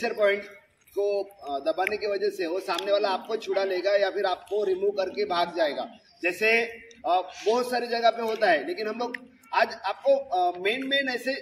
Pressure point को दबाने की वजह से वो सामने वाला आपको छुड़ा लेगा या फिर आपको रिमूव करके भाग जाएगा। जैसे बहुत सारी जगह पे होता है, लेकिन हम लोग आज आपको मेन मेन ऐसे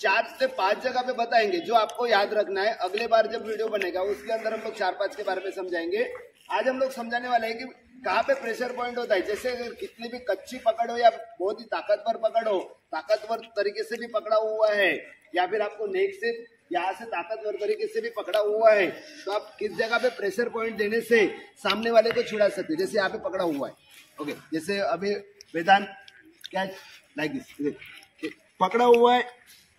चार से पाँच जगह पे बताएँगे जो आपको याद रखना है। अगले बार जब वीडियो बनेगा, उसके अंदर हम लोग चार पाँच के बारे में समझाएँगे। आज हम लोग समझाने वाले हैं कि कहाँ पे प्रेशर पॉइंट होता है। जैसे कितनी भी कच्ची पकड़ हो या बहुत ही ताकतवर पकड़ हो, ताकतवर तरीके से भी पकड़ा हुआ है, या फिर आपको नेक से यहाँ से ताकतवर तरीके से भी पकड़ा हुआ है तो आप किस जगह पे प्रेशर पॉइंट देने से सामने वाले को छुड़ा सकते जैसे यहाँ पे पकड़ा हुआ है। ओके जैसे अभी वेदांत कैच लाइक दिस पकड़ा हुआ है।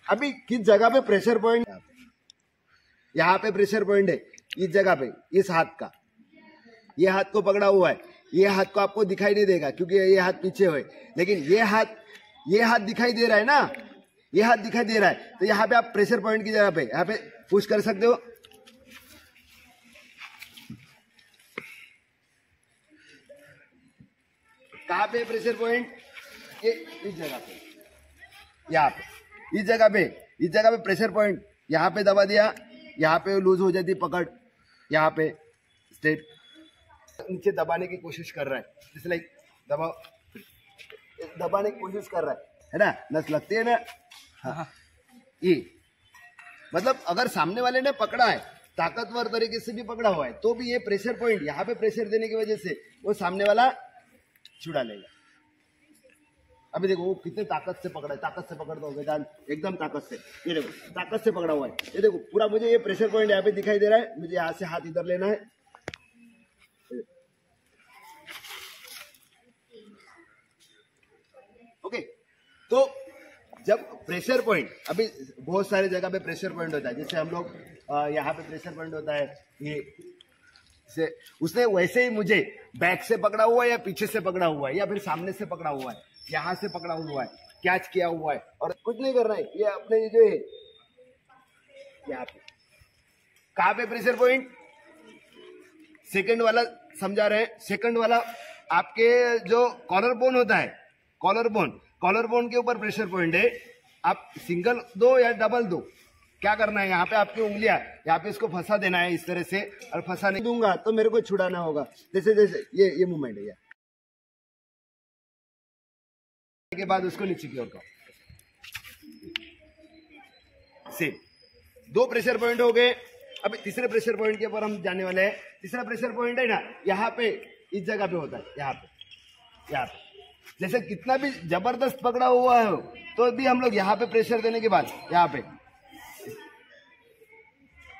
अभी किस जगह पे प्रेशर पॉइंट यहाँ पे प्रेशर पॉइंट है, इस जगह पे, इस हाथ का। ये हाथ को पकड़ा हुआ है। ये हाथ को आपको दिखाई नहीं देगा, क्योंकि ये हाथ पीछे हुए। लेकिन ये हाथ ये हाथ दिखाई दे रहा है ना? ये हाथ दिखाई दे रहा है। तो यहाँ पे आप प्रेशर पॉइंट की जगह पे, यहाँ पे पुश कर सकते हो। कहा पे प्रेशर पॉइंट ये इस जगह पे। यहाँ पे। इस जगह पे, इस जगह पे प्रेशर पॉइंट यहाँ पे दबा दिया, यहाँ पे लूज हो जाती पकड़। यहाँ पे स्ट्रेट नीचे दबाने की कोशिश कर रहा है। जैसे लाइक दबाओ दबाने की कोशिश कर रहा है। है ना? नस लगती है ना? हाँ। ये मतलब अगर सामने वाले ने पकड़ा है ताकतवर तरीके से भी पकड़ा हुआ है तो भी ये प्रेशर पॉइंट यहाँ पे प्रेशर देने की वजह से वो सामने वाला छुड़ा लेगा। अभी देखो वो कितने ताकत से पकड़ा है ताकत से पकड़ दो वेदांत एकदम ताकत से। ये देखो ताकत से पकड़ा हुआ है। ये देखो पूरा मुझे ये प्रेशर पॉइंट यहाँ पे दिखाई दे रहा है मुझे यहाँ से हाथ इधर लेना है। ओके तो जब प्रेशर पॉइंट अभी बहुत सारे जगह पे प्रेशर पॉइंट होता है। जैसे हम लोग यहाँ पे प्रेशर पॉइंट होता है ये से, उसने वैसे ही मुझे बैक से पकड़ा हुआ है या पीछे से पकड़ा हुआ है या फिर सामने से पकड़ा हुआ है, यहाँ से पकड़ा हुआ है कैच किया हुआ है और कुछ नहीं करना है। ये अपने जो है, यहाँ पे। कहाँ पे प्रेशर पॉइंट सेकंड वाला समझा रहे हैं। सेकंड वाला आपके जो कॉलर बोन होता है कॉलर बोन कॉलर बोन के ऊपर प्रेशर पॉइंट है। आप सिंगल दो या डबल दो। क्या करना है? यहाँ पे आपकी उंगलियाँ, यहाँ पे इसको फंसा देना है इस तरह से। और फंसा नहीं दूँगा तो मेरे को छुड़ाना होगा। जैसे जैसे, ये ये मूवमेंट है के बाद उसको नीचे की ओर करो। सेम दो प्रेशर पॉइंट हो गए। अभी तीसरे प्रेशर पॉइंट के ऊपर हम जाने वाले हैं। तीसरा प्रेशर पॉइंट है ना, यहाँ पे, इस जगह पे होता है, यहाँ पे। यहाँ पे। जैसे कितना भी ज़बरदस्त पकड़ा हुआ है तो भी हम लोग यहाँ पे प्रेशर देने के बाद, यहाँ पे।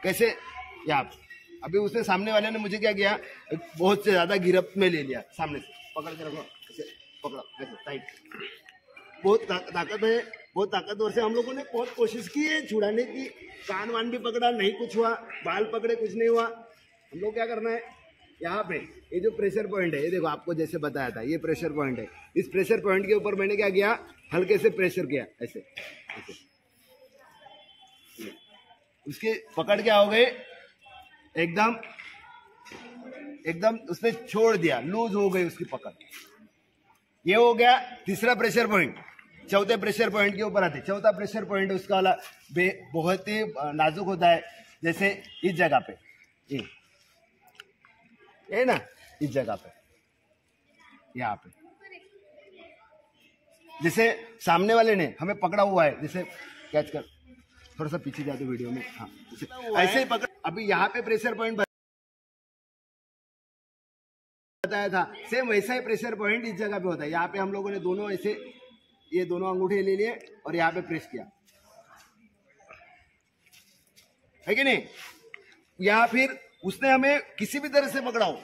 कैसे? यहाँ पे। अभी उसने सामने वाले ने मुझे क्या किया? बहुत से ज़्यादा गिरफ्त में ले लिया, सामने से। पकड़ के रखो। ऐसे टाइट बहुत ताकत है, बहुत ताकतवर से हम लोगों ने बहुत कोशिश की है, छुड़ाने की। कान वान भी पकड़ा, नहीं कुछ हुआ, बाल पकड़े, कुछ नहीं हुआ। हम लोग क्या करना है? यहाँ पे, ये जो प्रेशर पॉइंट है, ये देखो आपको जैसे बताया था, ये प्रेशर पॉइंट है। इस प्रेशर पॉइंट के ऊपर मैंने क्या किया? हल्के से प्रेशर किया, ऐसे। ऐसे उसके पकड़ क्या हो गए? एकदम एकदम उसने छोड़ दिया लूज हो गई उसकी पकड़। ये हो गया तीसरा प्रेशर पॉइंट चौथे प्रेशर पॉइंट के ऊपर आते चौथा प्रेशर पॉइंट उसका बहुत ही नाजुक होता है, जैसे इस जगह पे। ये ना? इस जगह पे। यहाँ पे। जैसे सामने वाले ने हमें पकड़ा हुआ है जैसे कैच कर। थोड़ा सा पीछे जाते वीडियो में। हाँ ऐसे ही पकड़ अभी यहाँ पे प्रेशर पॉइंट बताया था। सेम वैसा ही प्रेशर पॉइंट इस जगह पे होता है। यहाँ पे हम लोगों ने दोनों ऐसे ये दोनों अंगूठे ले लिए और यहाँ पे प्रेस किया। है कि नहीं? या फिर उसने हमें किसी भी तरह से पकड़ा हो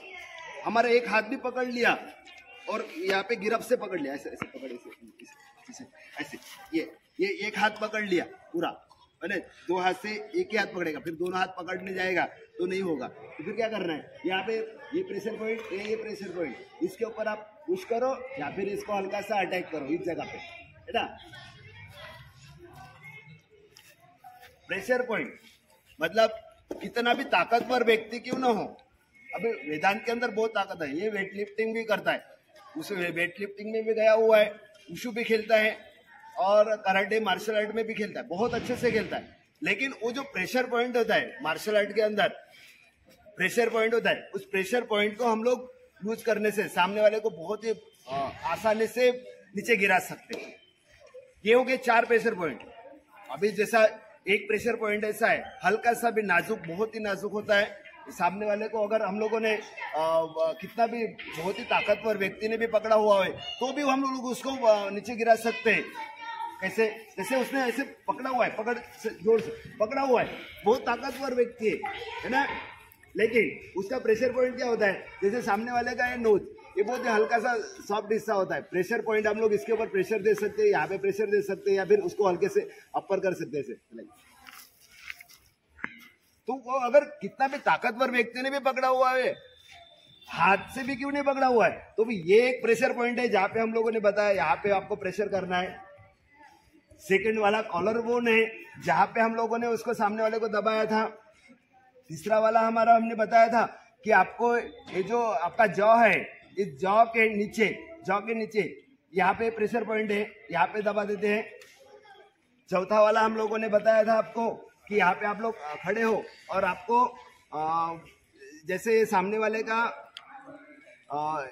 हमारा एक हाथ भी पकड़ लिया और यहाँ पे गिरफ्त से पकड़ लिया। ऐसे ऐसे पकड़ ऐसे ऐसे, ऐसे। ये ये एक हाथ पकड़ लिया पूरा। है ना दो हाथ से एक ही हाथ पकड़ेगा फिर दोनों हाथ पकड़ने जाएगा तो नहीं होगा। तो फिर क्या करना है? यहाँ पे ये प्रेशर पॉइंट ये ये प्रेशर पॉइंट इसके ऊपर आप पुश करो या फिर इसको हल्का सा अटैक करो इस जगह पे। है ना? प्रेशर पॉइंट मतलब कितना भी ताकतवर व्यक्ति क्यों ना हो? अभी वेदांत के अंदर बहुत ताकत है। ये वेट लिफ्टिंग भी करता है। उस वेट लिफ्टिंग में भी गया हुआ है, उशू भी खेलता है और कराटे मार्शल आर्ट में भी खेलता है। बहुत अच्छे से खेलता है। लेकिन वो जो प्रेशर पॉइंट होता है मार्शल आर्ट के अंदर प्रेशर पॉइंट होता है, उस प्रेशर पॉइंट को हम लोग यूज़ करने से सामने वाले को बहुत ही आसानी से नीचे गिरा सकते हैं। ये हो गए चार प्रेशर पॉइंट अभी जैसा एक प्रेशर पॉइंट ऐसा है हल्का सा भी नाजुक बहुत ही नाजुक होता है। सामने वाले को अगर हम लोगों ने आ, कितना भी बहुत ही ताकतवर व्यक्ति ने भी पकड़ा हुआ है तो भी हम लोग उसको नीचे गिरा सकते हैं। कैसे जैसे उसने ऐसे पकड़ा हुआ है पकड़ से ज़ोर से पकड़ा हुआ है। बहुत ताकतवर व्यक्ति है है ना? लेकिन उसका प्रेशर पॉइंट क्या होता है? जैसे सामने वाले का है नोज़ ये बहुत ही हल्का सा सॉफ्ट हिस्सा होता है। प्रेशर पॉइंट हम लोग इसके ऊपर प्रेशर दे सकते हैं, यहाँ पे प्रेशर दे सकते हैं, या फिर उसको हल्के से अपर कर सकते हैं तो वो अगर कितना भी ताकतवर व्यक्ति ने भी पकड़ा हुआ है, हाथ से भी क्यों नहीं पकड़ा हुआ है? तो भी ये एक प्रेशर पॉइंट है जहाँ पे हम लोगों ने बताया, यहाँ पे आपको प्रेशर करना है। सेकंड वाला कॉलर बोन है, जहाँ पे हम लोगों ने उसको सामने वाले को दबाया था। तीसरा वाला हमारा हमने बताया था कि आपको ये जो आपका जॉ है इस जॉ के नीचे जॉ के नीचे यहाँ पे प्रेशर पॉइंट है यहाँ पे दबा देते हैं। चौथा वाला हम लोगों ने बताया था आपको कि यहाँ पे आप लोग खड़े हो और आपको आ, जैसे सामने वाले का आ,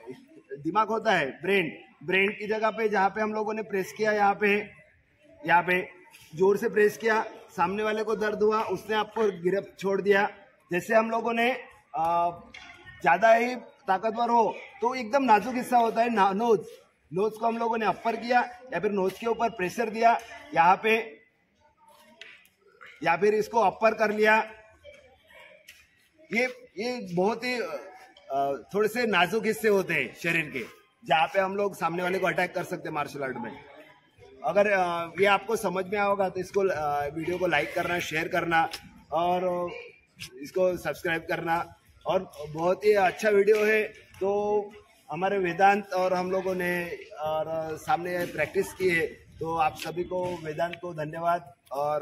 दिमाग होता है ब्रेन ब्रेन की जगह पे जहाँ पे हम लोगों ने प्रेस किया यहाँ पे यहाँ पे ज़ोर से प्रेस किया सामने वाले को दर्द हुआ उसने आपको गिरफ्त छोड़ दिया। जैसे हम लोगों ने ज़्यादा ही ताकतवर हो तो एकदम नाजुक हिस्सा होता है नोज़. नोज़ को हम लोगों ने अपर किया, या फिर नोज़ के ऊपर प्रेशर दिया, यहाँ पे. या फिर इसको अपर कर लिया. ये ये बहुत ही थोड़े से नाजुक हिस्से होते हैं शरीर के, जहाँ पे हम लोग सामने वाले को अटैक कर सकते हैं मार्शल आर्ट में. अगर ये आपको समझ में आओगा तो इसको वीडियो को लाइक करना शेयर करना, और इसको सब्सक्राइब करना. और बहुत ही अच्छा वीडियो है। तो हमारे वेदांत और हम लोगों ने, और सामने प्रैक्टिस की है। तो आप सभी को वेदांत को धन्यवाद। और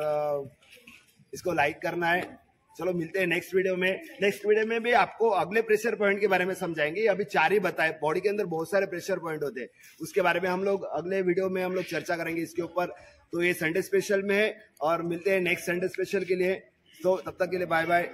इसको लाइक करना है। चलो, मिलते हैं नेक्स्ट वीडियो में। नेक्स्ट वीडियो में भी आपको अगले प्रेशर पॉइंट के बारे में समझाएँगे। अभी चार ही बताए। बॉडी के अंदर बहुत सारे प्रेशर पॉइंट होते हैं। उसके बारे में हम लोग अगले वीडियो में हम लोग चर्चा करेंगे इसके ऊपर। तो ये संडे स्पेशल में है। और मिलते हैं नेक्स्ट संडे स्पेशल के लिए। तो तब तक के लिए बाय बाय